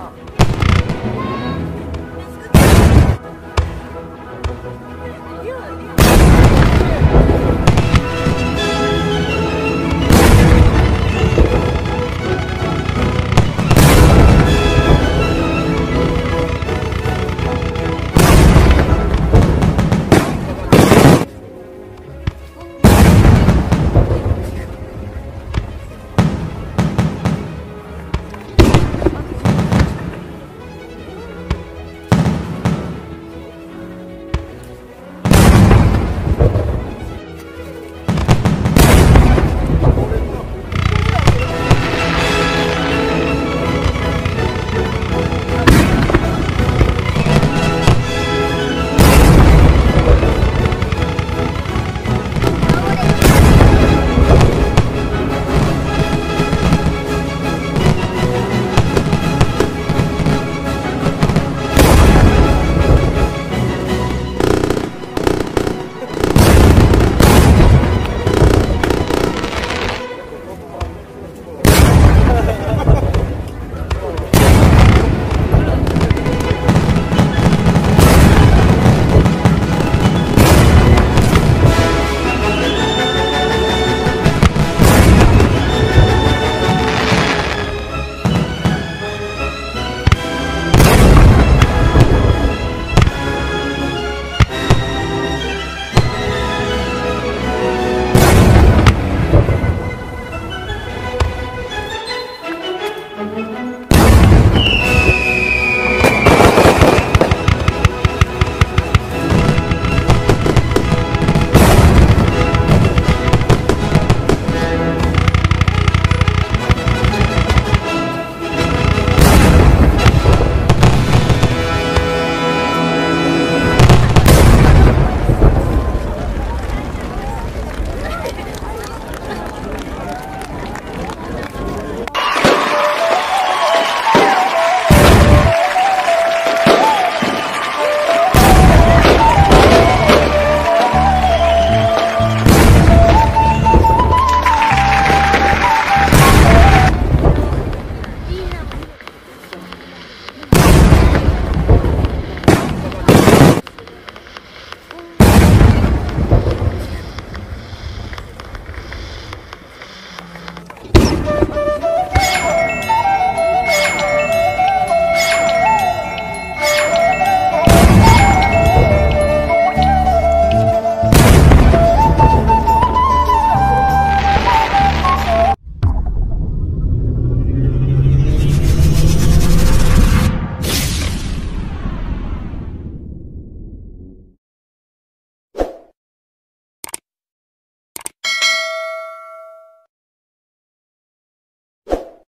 ま